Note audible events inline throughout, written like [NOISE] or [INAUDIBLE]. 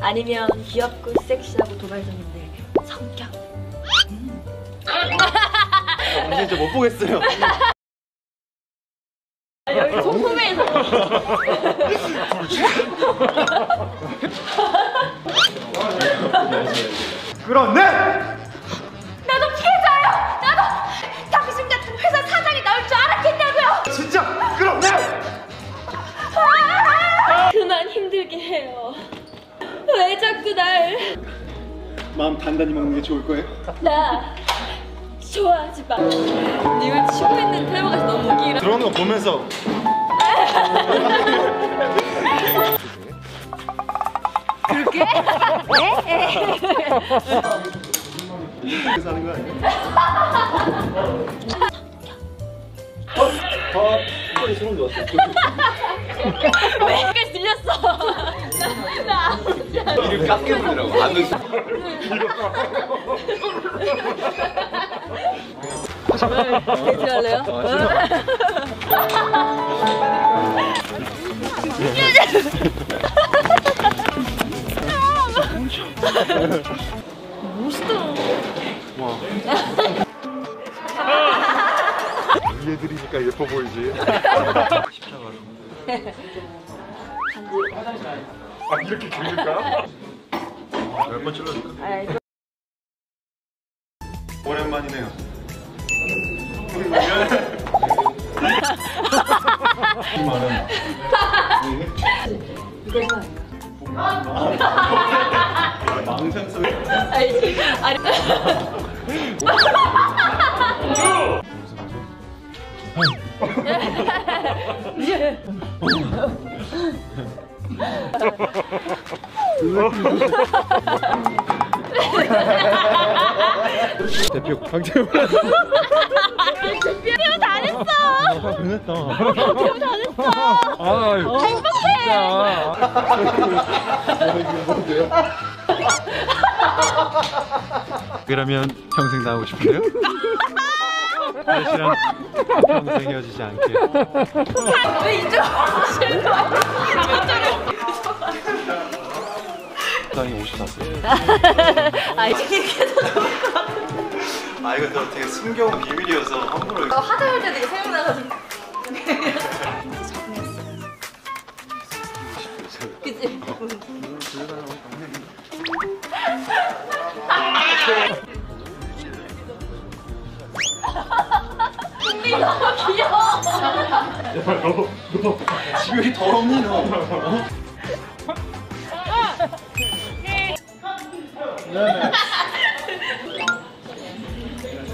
아니면 귀엽고 섹시하고 도발적인데 성격. 당신 이제 못 보겠어요. 아, 여기 소품에서 그런데 나도 피해자예요. 나도 당신 같은 회사 사장이 나올 줄 알았겠냐고요. 진짜 그런데 그만 힘들게 해요. 왜 자꾸 날 마음 단단히 먹는 게 좋을 거예요. 나 좋아하지 마. 이걸 치고 있는 테마가 너무 길어. 들어오는 거 보면서 그렇게? 사는 거 아니야? 더 소리 소름 돋았어. 왜? 여기까지 들렸어. 나, 나. 이를 깎여 보더라고. 안 웃어. 데이트할래요? 멋있다. 얘들이니까 예뻐 보이지. [LAUGHS] [LAUGHS] 아 이렇게 길릴까? 몇번 찔러줄까? 아, 이거 오랜만이네요. 망상 소리. 알지? 아니. 대표 강재훈. 대표 다 했어. 아 변했다. 대표 다 했어. 아 그러면 평생 나오고 싶은데요? 아저씨랑 평생 헤어지지 않게. 왜 이쪽 하시는 거야? 땅 이 옷이 났어요. 아, 이렇게 해서 아 이거 또 되게 숨겨온 비밀이어서 함부로 이렇게 하다할 때 되게 생각나가지고. 그치? 우리 너무 귀여워. 집이 더럽니 너? 어? 네네.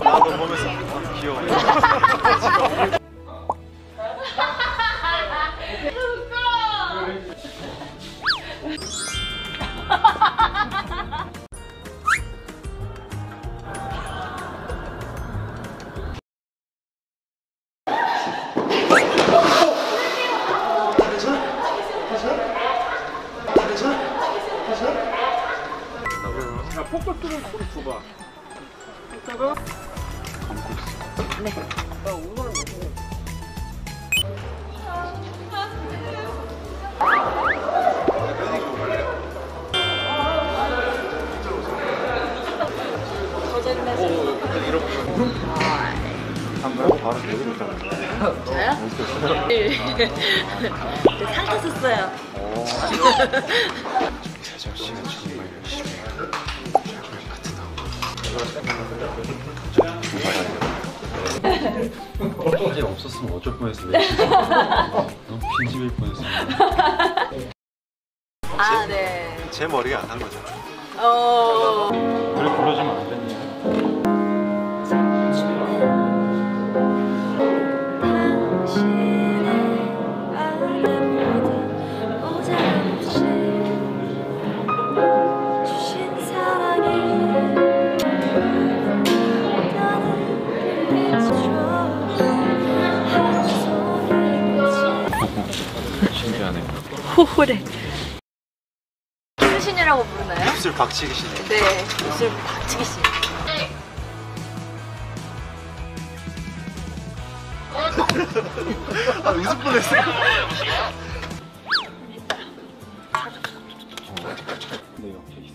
나도 보면서 아, 귀여워. [LAUGHS] 한번 바로 보여드릴까요? 저요? 네, 상 탔었어요. 아저씨가 정말 어제 없었으면 어쩔 뻔했어. [LAUGHS] 너무 빈집일 뻔했어. 아, 네. 제 머리가 안 한 거잖아. 어. 호호래. 수신이라고 부르나요? 입술 박치기 신 네, 입술 박치기 씨. 아, 웃을 뻔했어. 네, 옆에 있어요.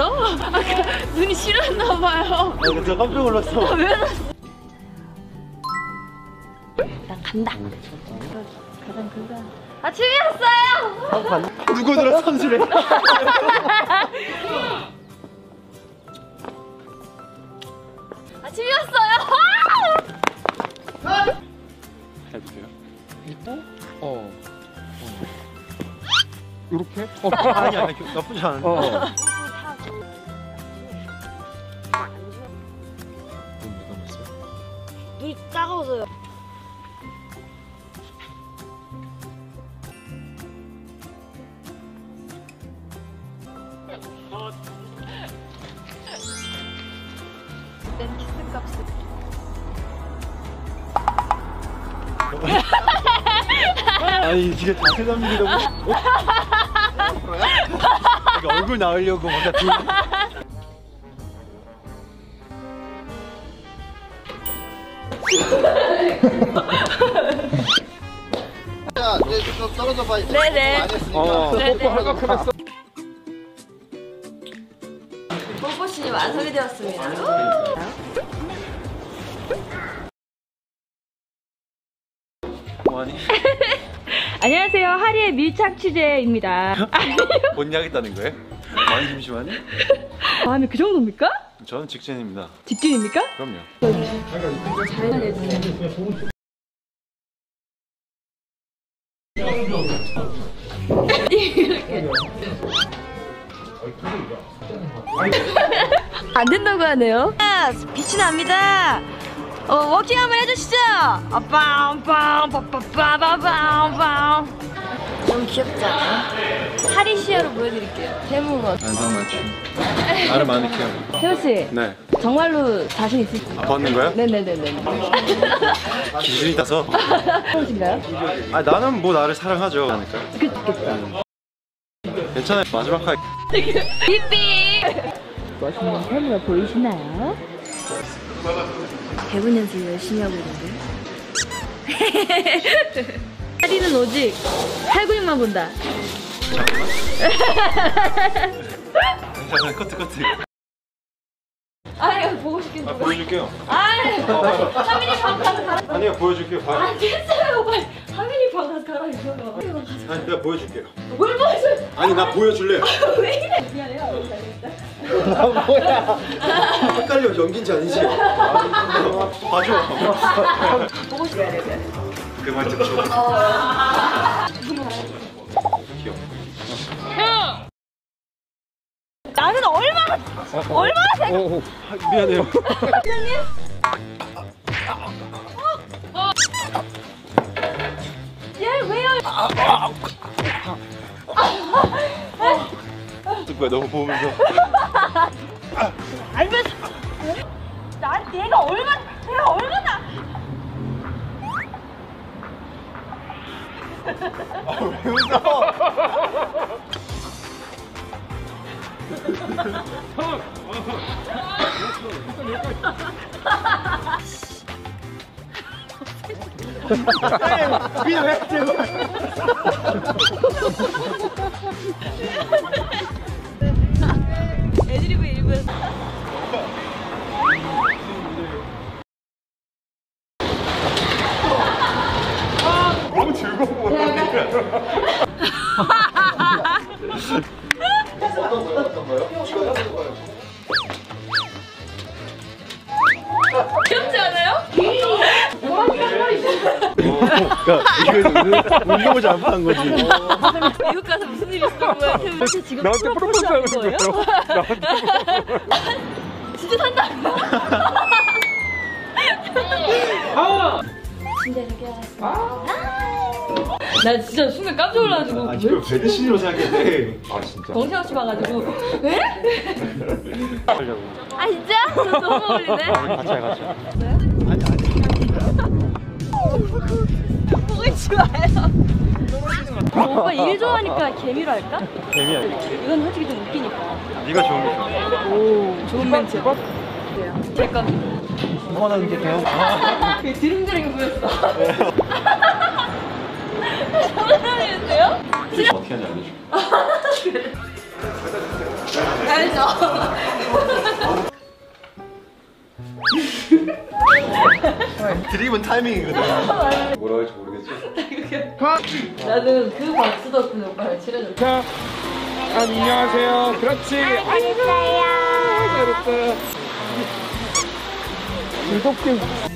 왜 내렸어? 아까 눈이 싫었나 봐요. 아, 진짜 깜짝 놀랐어. 왜 내렸어? 나 간다. 가장 그가. 아침이었어요. 누구더라 선수래? 아침이었어요. 해주세요. 어. 이렇게? 아니 아니 나쁘지 않은데. 어. 눈이 따가워서요. 낸 키스 값을. 아니 이게 자세 잡는다고? 이게 얼굴 나오려고 뭔가 야, 이제 좀 떨어져 봐. 네네. 많이 했으니까. 어. 네, 뽀뽀 네. 뽀뽀신이 완성이 되었습니다. 뭐하니? [LAUGHS] 안녕하세요. 하리의 밀착 취재입니다. [LAUGHS] 못 야겠다는 거예요? 많이 심심하니? 아니 그 정도입니까? 저는 직진입니다. 직진입니까? 그럼요. 안 된다고 하네요. 빛이 납니다. 어, 워킹 한번 해주시죠. 아, 빵빵 빵빵 빵빵 빵빵. 너무 귀엽지? 하리 시어로 보여드릴게요. 대문어. 안성맞춤. 나를 마니케어. 태호 씨, 네. 정말로 자신 있으시죠? 아, 벗는 거야? 네네네네. [LAUGHS] 기준이 따서. 그러신가요? 아 나는 뭐 나를 사랑하죠. 않을까? 그렇겠죠. 괜찮아요. 마지막 화. 삐삐. 멋있는 태무가 보이시나요? 배분 연습 열심히 하고 있는데. [LAUGHS] 하리는 오직 팔근육만 본다. 괜찮아요. 커트 커트. 아, 이거 보고 싶긴 아 보여줄게요. 아, 하민이 방 가서 가라. 아니요 보여줄게요. 봐. 아, 됐어요, 빨리. 하민이 방 가서 가라 이거. 아니 내가 보여줄게요. 뭘 보여줘? 아니 나 보여줄래. 왜 이래? 미안해요. 잘했다. 아 뭐야? 헷갈려 연기인지 아니지? [LAUGHS] 봐줘. 보고 싶어야 돼. 그말 듣고. 귀여워. 나는 얼마나 얼마나 생 어, 어. 아, 미안해요. 얘 왜요? 듣고 너무 보면서. 알면서 난 내가 얼마 내가 얼마나 왜 웃어? 그냥 왜 지금? 애드리브 일부였어. 운동을 잘못한 거지. 미국 가서 무슨 일 있었던 거야? 태우 씨 지금 나한테 프로포즈 하는 거예요? 나한테 진짜 산다. 진짜 저기 하나. 나 진짜 순간 깜짝 놀라가지고 아 왜? 이걸 배드신으로 생각했네. 아 진짜. 정신없이 봐가지고 왜? 아 진짜? 저 너무 어울리네 같이 해 같이. 아니 아니. 있지 마요 오빠 일 좋아하니까 개미로 할까? 이거. 이건 솔직히 좀 웃기니까 네가 좋은 게 좋아. 오 좋은 멘트 제 겁니다 어나 이제 배워. 그 드릉드릉 보였어 장난이었어요? 어떻게 하는지 알려줘. 알죠 드립은 타이밍이거든. 뭐라 할지 모르겠지. [LAUGHS] 나는 그 박수 덕분에 오빠를 칠해줬어 자, 안녕하세요. 그렇지. 아이고. 잘했어. 즐겁게